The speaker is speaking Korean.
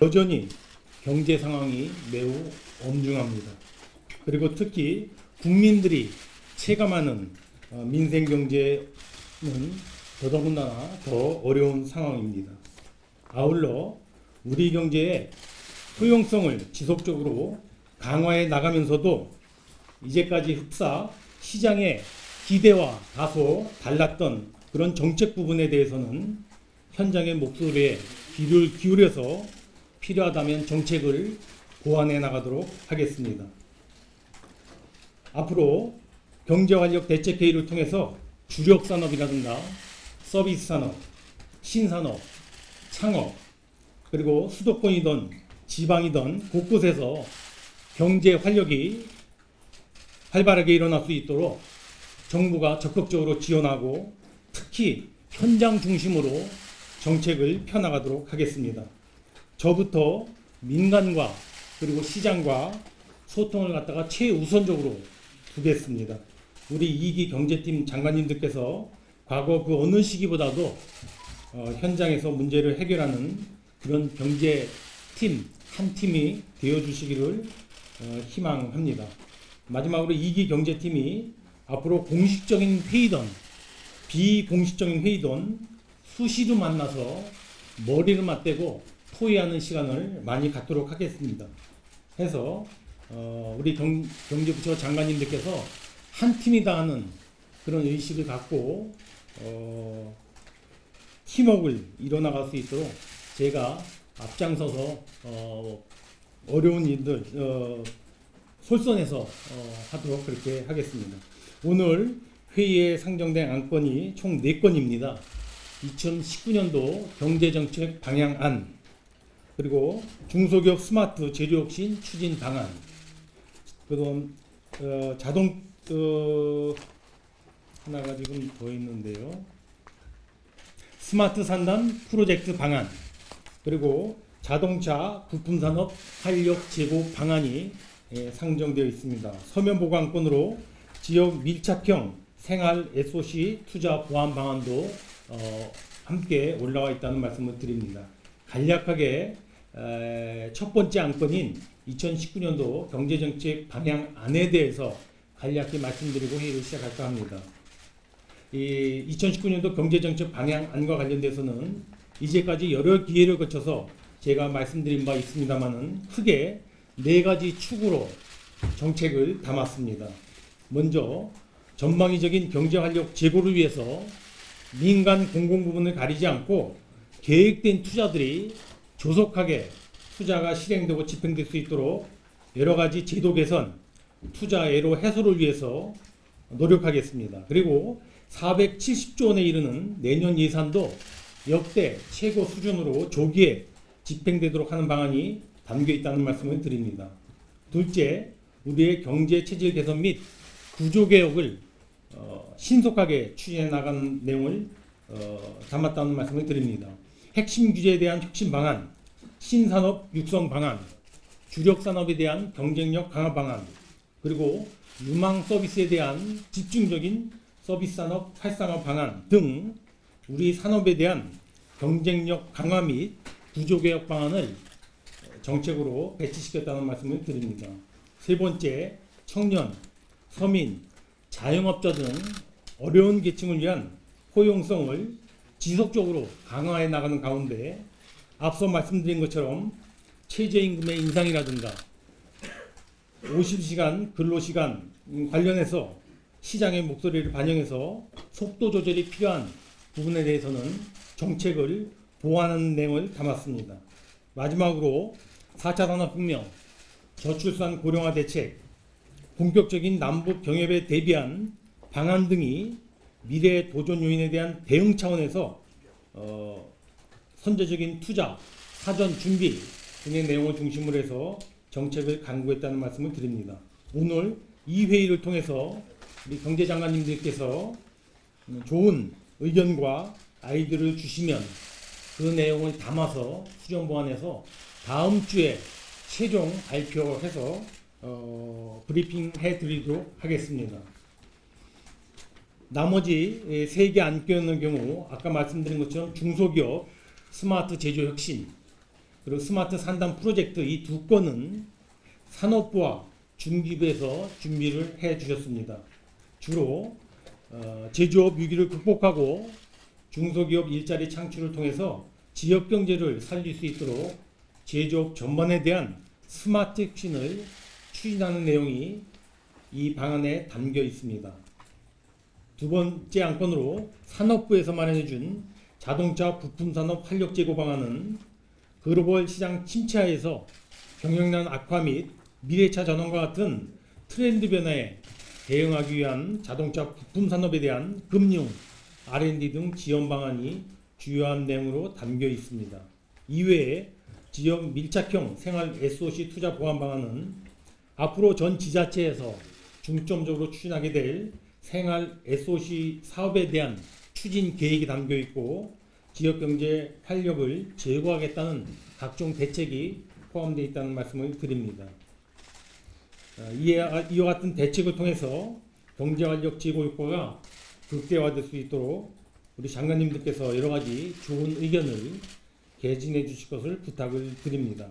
여전히 경제 상황이 매우 엄중합니다. 그리고 특히 국민들이 체감하는 어, 민생 경제는 더더군다나 더 어려운 상황입니다. 아울러 우리 경제의 효용성을 지속적으로 강화해 나가면서도 이제까지 흡사 시장의 기대와 다소 달랐던 그런 정책 부분에 대해서는 현장의 목소리에 귀를 기울여서 필요하다면 정책을 보완해 나가도록 하겠습니다. 앞으로 경제활력 대책회의를 통해서 주력 산업이라든가 서비스 산업, 신산업, 창업, 그리고 수도권이든 지방이든 곳곳에서 경제 활력이 활발하게 일어날 수 있도록 정부가 적극적으로 지원하고 특히 현장 중심으로 정책을 펴나가도록 하겠습니다. 저부터 민간과 그리고 시장과 소통을 갖다가 최우선적으로 두겠습니다. 우리 이기 경제팀 장관님들께서 과거 그 어느 시기보다도 어, 현장에서 문제를 해결하는 그런 경제팀 한 팀이 되어 주시기를 어, 희망합니다. 마지막으로 이기 경제팀이 앞으로 공식적인 회의든 비공식적인 회의든 수시로 만나서 머리를 맞대고 토의하는 시간을 많이 갖도록 하겠습니다. 해서 어, 우리 경, 경제부처 장관님들께서 한 팀이다 하는 그런 의식을 갖고 어, 팀워크를 이뤄나갈 수 있도록 제가 앞장서서 어, 어려운 일들 어, 솔선해서 어, 하도록 그렇게 하겠습니다. 오늘 회의에 상정된 안건이 총 4건입니다. 2019년도 경제정책 방향안 그리고 중소기업 스마트 제조혁신 추진 방안 그다음 어, 자동 어, 하나가 지금 더 있는데요. 스마트 산단 프로젝트 방안 그리고 자동차 부품 산업 활력 제고 방안이 예, 상정되어 있습니다. 서면 보관권으로 지역 밀착형 생활 SOC 투자 보완 방안도 어, 함께 올라와 있다는 말씀을 드립니다. 간략하게 에, 첫 번째 안건인 2019년도 경제정책 방향안에 대해서 간략히 말씀드리고 회의를 시작할까 합니다. 이 2019년도 경제정책 방향안과 관련돼서는 이제까지 여러 기회를 거쳐서 제가 말씀드린 바 있습니다만은 크게 네 가지 축으로 정책을 담았습니다. 먼저 전방위적인 경제 활력 제고를 위해서 민간 공공 부분을 가리지 않고 계획된 투자들이 조속하게 투자가 실행되고 집행될 수 있도록 여러 가지 제도 개선, 투자 애로 해소를 위해서 노력하겠습니다. 그리고 470조 원에 이르는 내년 예산도 역대 최고 수준으로 조기에 집행되도록 하는 방안이 담겨 있다는 말씀을 드립니다. 둘째, 우리의 경제 체질 개선 및 구조 개혁을 어, 신속하게 추진해 나가는 내용을 어, 담았다는 말씀을 드립니다. 핵심 규제에 대한 혁신 방안, 신산업 육성 방안, 주력 산업에 대한 경쟁력 강화 방안, 그리고 유망 서비스에 대한 집중적인 서비스 산업 활성화 방안 등 우리 산업에 대한 경쟁력 강화 및 구조 개혁 방안을 정책으로 배치시켰다는 말씀을 드립니다. 세 번째, 청년, 서민, 자영업자 등 어려운 계층을 위한 포용성을 지속적으로 강화해 나가는 가운데 앞서 말씀드린 것처럼 최저임금의 인상이라든가 50시간 근로시간 관련해서 시장의 목소리를 반영해서 속도 조절이 필요한 부분에 대해서는 정책을 보완하는 내용을 담았습니다. 마지막으로 4차 산업혁명, 저출산 고령화 대책, 본격적인 남북 경협에 대비한 방안 등이 미래 도전 요인에 대한 대응 차원에서 어, 선제적인 투자, 사전 준비 등의 내용을 중심으로 해서 정책을 강구했다는 말씀을 드립니다. 오늘 이 회의를 통해서 우리 경제장관님들께서 좋은 의견과 아이디어를 주시면 그 내용을 담아서 수정 보완해서 다음 주에 최종 발표해서 어, 브리핑 해드리도록 하겠습니다. 나머지 세 개 안건의 경우 아까 말씀드린 것처럼 중소기업 스마트 제조 혁신 그리고 스마트 산단 프로젝트 이 두 건은 산업부와 중기부에서 준비를 해 주셨습니다. 주로 어, 제조업 위기를 극복하고 중소기업 일자리 창출을 통해서 지역 경제를 살릴 수 있도록 제조업 전반에 대한 스마트 혁신을 추진하는 내용이 이 방안에 담겨 있습니다. 두 번째 안건으로 산업부에서 마련해준 자동차 부품 산업 활력 제고 방안은 글로벌 시장 침체하에서 경영난 악화 및 미래차 전환과 같은 트렌드 변화에 대응하기 위한 자동차 부품 산업에 대한 금융, R&D 등 지원 방안이 주요한 내용으로 담겨 있습니다. 이외에 지역 밀착형 생활 SOC 투자 보완 방안은 앞으로 전 지자체에서 중점적으로 추진하게 될 생활 SOC 사업에 대한 추진 계획이 담겨 있고 지역 경제 활력을 제고하겠다는 각종 대책이 포함되어 있다는 말씀을 드립니다. 어, 이와 같은 대책을 통해서 경제 활력 제고 효과가 극대화될 수 있도록 우리 장관님들께서 여러 가지 좋은 의견을 개진해 주실 것을 부탁을 드립니다.